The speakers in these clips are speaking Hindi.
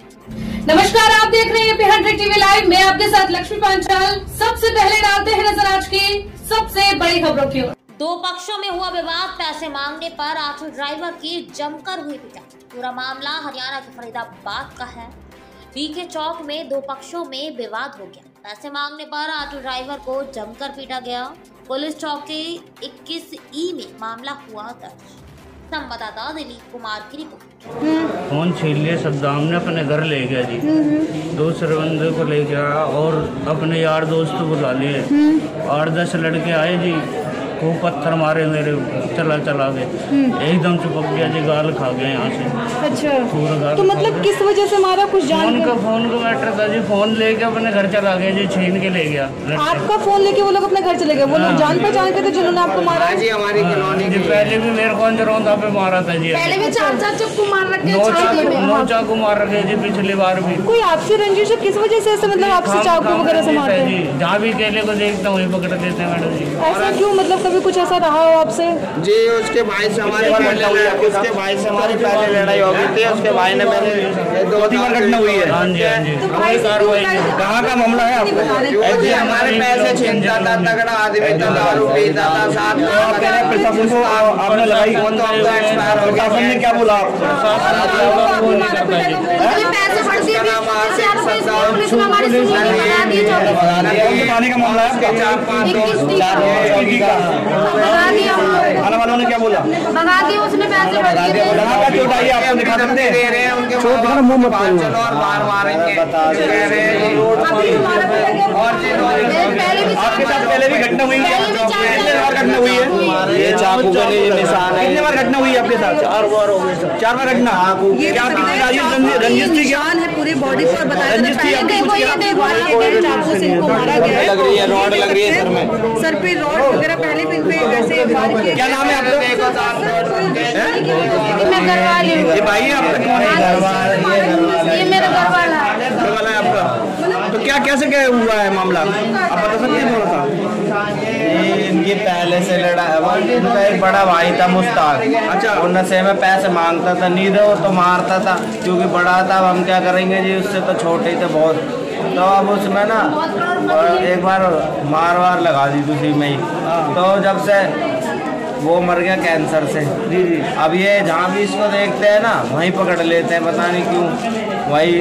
नमस्कार, आप देख रहे हैं हंड्रेड टीवी लाइव मैं आपके साथ लक्ष्मी पांचाल। सबसे पहले डालते हैं नज़र आज की सबसे बड़ी खबरों की ओर। दो पक्षों में हुआ विवाद, पैसे मांगने पर ऑटो ड्राइवर की जमकर हुई पिटा पूरा मामला हरियाणा के फरीदाबाद का है। बीके चौक में दो पक्षों में विवाद हो गया। पैसे मांगने पर ऑटो ड्राइवर को जमकर पीटा गया। पुलिस चौकी 21 ई में मामला हुआ दर्ज। संवाददाता दिलीप कुमार की रिपोर्ट फ़ोन छीन लिया? सद्दाम ने अपने घर ले गया जी। दूसरे बंदे को ले गया और अपने यार दोस्त बुला लिए। आठ दस लड़के आए जी। खूब पत्थर मारे मेरे चला चला के एकदम चिपक गया जी गाल खा गए यहाँ से। अच्छा। तो मतलब किस वजह से मारा कुछ जान फ़ोन का फ़ोन का मैटर था जी फ़ोन लेके अपने घर चला गया जी छीन के ले गया। आपका फ़ोन लेके वो लोग अपने घर चले गए? वो लोग हाँ। जान पहचान के थे जिन्होंने आपको मारा? जी हमारी कॉलोनी जी पहले भी मेरे को अंजरौंदा पे मारा था जी। पहले भी चार चार चक्कू मार रखे नौ चाकू नौ चाकू मार रखे जी पिछली बार भी। कोई आपसी रंजिश किस वजह से ऐसे मतलब आपसे चाकू वगैरह से मारते हैं? जी। जहाँ भी केले को देखता हूँ पकड़ देते हैं मैडम जी। ऐसा क्यों? मतलब कभी कुछ ऐसा रहा हो आपसे? जी उसके भाई से हमारी पहले लड़ाई- उसके भाई से हमारी पहले लड़ाई हो गई थी। उसके भाई ने मैंने ये दो बार घटना हुई है। हाँ जी हाँ जी। तो हमारी से कार्रवाई कहाँ का मामला है आपका? ऐसे हमारे पैसे छीनता था तगड़ा आदमी था दारू पीता था साथ में प्रशासन को आपने लगाई वो तो तो एक्सपायर हो गया। प्रशासन ने क्या बोला आपको? फ़ोन नहीं करता जी। पैसे बढ़ती इसका नाम आसिफ सद्दाम। पुलिस ने हमारी सुनी नहीं, भगा दिए चौकी से। कौन से थाने का मामला है आपका? चार पाँच दोस्त इक्कीस चौकी क्या बोला? भगा उसने पैसे है आपको दिखा सकते हैं रहे हैं उनके मुँह मत चलो और बाहर मारेंगे। कह रहे हैं। अभी हमारा बेटा गया और पहले भी आपके साथ पहले भी घटना हुई है? कितने बार घटना हुई है? ये चाकू का नहीं निशान है। कितने बार घटना हुई है आपके साथ? चार बार हो गई चार बार घटना? क्या आपकी रंजिश रंजिश- रंजिश थी क्या? है पूरी बॉडी पर बताया रंजिश थी आपकी कुछ क्या लग रही है रॉड लग रही है सर में। सर पे रॉड वगैरह पहले भी ऐसे क्या नाम है आपका? मैं करवा ली ये भाई है आपका? कौन है ये मेरा घर वाला है। घर वाला है आपका? तो क्या कैसे क्या हुआ है मामला? आप बता सकते हैं थोड़ा सा? ये इनकी पहले से लड़ा इनका एक बड़ा भाई था मुश्ताक अच्छा। वो नशे में पैसे माँगता था नहीं दे वो तो मारता था। क्योंकि बड़ा था अब हम क्या करेंगे जी? उससे तो छोटे थे बहुत। तो अब उसमें ना एक बार मार वार लगा दी थी उसी में ही। तो जब से वो मर गया कैंसर से। जी जी। अब ये जहाँ भी इसको देखते हैं ना वहीं पकड़ लेते हैं पता नहीं क्यों। वही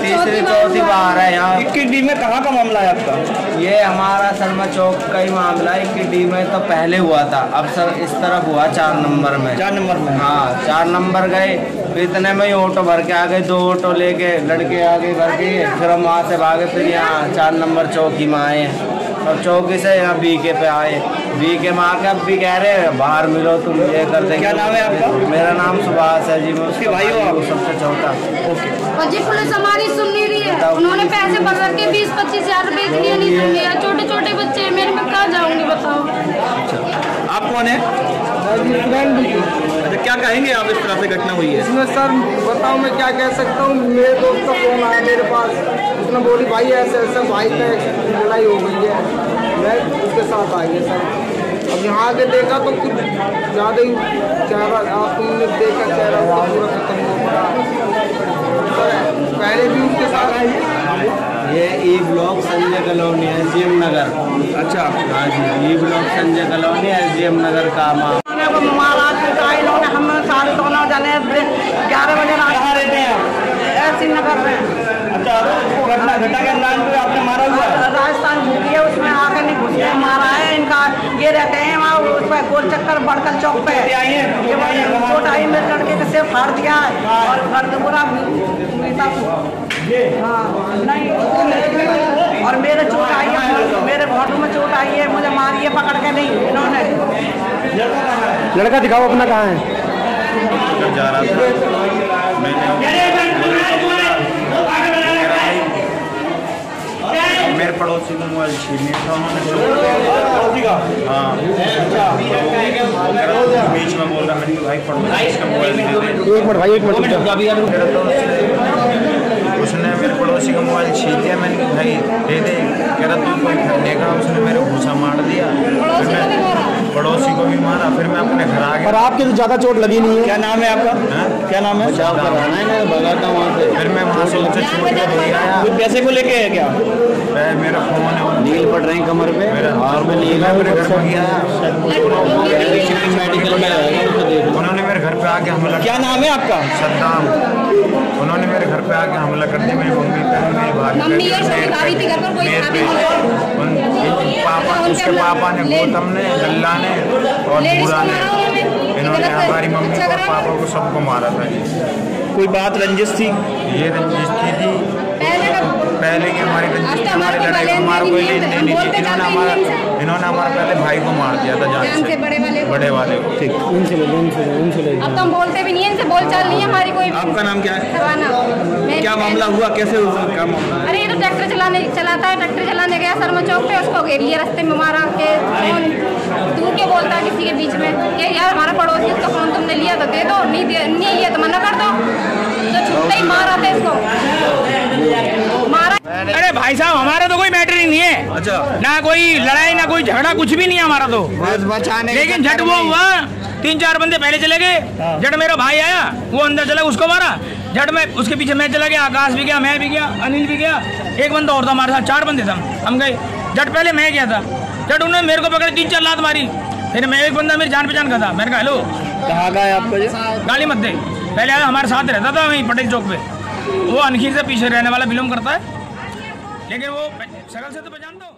तीसरी चौथी बार है यहाँ। इक्कीस डी में कहाँ का मामला है आपका? ये हमारा शर्मा चौक का ही मामला है। कि डी में तो पहले हुआ था। अब सर इस तरफ़ हुआ चार नंबर में। चार नंबर में। हाँ चार नंबर गए। फिर इतने में ही ऑटो भर के आ गए। दो ऑटो लेके लड़के आगे भर के। फिर हम वहाँ से भागे फिर यहाँ चार नंबर चौकी में आए और चौकी से यहाँ बीके पे आए। बीके में आके अब भी कह रहे हैं बाहर मिलो तुम ये कर देंगे। क्या नाम है आपका? मेरा नाम सुभाष है जी मैं उसके भाई हो आप? सबसे छोटा। ओके। और जी पुलिस हमारी सुन नहीं रही है। उन्होंने पैसे भर रखे बीस पच्चीस हज़ार रुपए के लिए नहीं सुन लिया छोटे छोटे बच्चे मेरे मैं कहाँ जाऊँगी बताओ। आप कौन है? अच्छा क्या कहेंगे आप इस तरह से घटना हुई है? इसमें सर बताओ मैं क्या कह सकता हूँ? मेरे दोस्त का फ़ोन आया मेरे पास। उसने बोली भाई ऐसे ऐसे भाई का लड़ाई हो गई है। मैं उसके साथ आई है सर। अब यहाँ आके देखा तो कुछ ज़्यादा ही चेहरा आपने देखा चेहरा उसका पूरा खत्म हो पड़ा पहले भी उसके साथ आई है? ये ई ब्लॉक संजय कॉलोनी है जी नगर। अच्छा। हाँ जी E block Sanjay colony S D M Nagar का मामला इन्होंने हम सारे दोनों जने ग्यारह बजे हैं ऐसी नगर में। घटना घटना के अंदाज पे आपने मारा हुआ है? राजस्थान घूमी है उसमें आके नहीं घुस के मारा है इनका ये रहते हैं वहाँ उस पर गोल चक्कर बड़कल चौक पे। चोटें आई हैं? हैं? मेरे लड़के का सिर फाड़ दिया है और गर्द पूरा मीता हाँ नहीं और मेरे चोट आई है मेरे घोटू में चोट आई है मुझे मारी है पकड़ के नहीं इन्होंने। लड़का दिखाओ अपना कहाँ है? जा रहा था। मैंने मेरे पड़ोसी का मोबाइल छीनने था उन्होंने। हाँ। बीच में बोल रहा हरी भाई पड़ोसी का मोबाइल एक मिनट भाई एक मिनट। मेरा दोस्त उसने मेरे पड़ोसी का मोबाइल छीन लिया मैंने कहा भाई दे दे। कह रहा तू कोई करने देखा उसने मेरे घूसा मार दिया। पड़ोसी को भी मारा फिर मैं अपने घर आ गया। आपके तो ज़्यादा चोट लगी नहीं है। क्या नाम है आपका? क्या नाम है? बचाव कराना है भगाता वहाँ से। फिर मैं वहाँ से उनसे छूट के आया कोई पैसे को लेके है क्या? मेरा फ़ोन है नील पड़ रही कमर पे। मेरा हाथ में नील है। मेरे घर गया मेडिकल में उन्होंने मेरे घर पे आके हमला क्या नाम है आपका? सद्दाम। उन्होंने मेरे घर पे आके हमला कर दिया मेरी मम्मी पे मेरी भाभी पे मम्मी और छोटी भाभी थी घर पर, कोई मेरे पे। उन पापा उसके पापा ने गौतम ने गल्ला ने और बुरा ने। इन्होंने हमारी मम्मी और को पापा को सबको मारा था जी। कोई बात रंजिश थी? ये रंजिश की थी पहले का हमारी रंजिश तो हमारी लड़ाई को को हमारे को लेन नहीं है। इन्होंने हमारा इन्होंने हमारे पहले भाई को मार दिया था जान से। बड़े वाले को। बड़े वाले को। ठीक उनसे ले उनसे ले उनसे ले अब तो हम बोलते भी नहीं है इनसे बोल चाल नहीं है हमारी कोई आपका नाम क्या है? सरवाना क्या मामला हुआ? कैसे हुआ? क्या मामला अरे ये तो ट्रैक्टर चलाने चलाता है ट्रैक्टर चलाने गया शर्मा चौक पे उसको घेर लिया रास्ते में मारा के। फ़ोन तू क्या बोलता है किसी के बीच में। ये यार हमारा पड़ोसी इसका फ़ोन तुमने लिया तो दे दो नहीं दे नहीं लिया तो मना कर दो। तो छुट्टे ही मारा था इसको। अरे भाई साहब हमारा तो कोई मैटर ही नहीं है। अच्छा। ना कोई लड़ाई ना कोई झगड़ा कुछ भी नहीं है हमारा तो। बचाने लेकिन झट वो हुआ तीन चार बंदे पहले चले गए। झट मेरा भाई आया वो अंदर चला उसको मारा। झट में उसके पीछे मैं चला गया आकाश भी गया मैं भी गया अनिल भी गया। एक बंदा और था हमारे साथ चार बंदे थे हम गए। झट पहले मैं गया था। झट उन्होंने मेरे को पकड़ तीन चार लात मारी। फिर मैं एक बंदा मेरी जान पहचान का था। मैंने कहा हेलो। कहाँ है गाली मत दे। पहले आया हमारे साथ रहता था वहीं पटेल चौक पे। वो अनखीर से पीछे रहने वाला बिलोंग करता है। लेकिन वो सगल से तो पहचान हूँ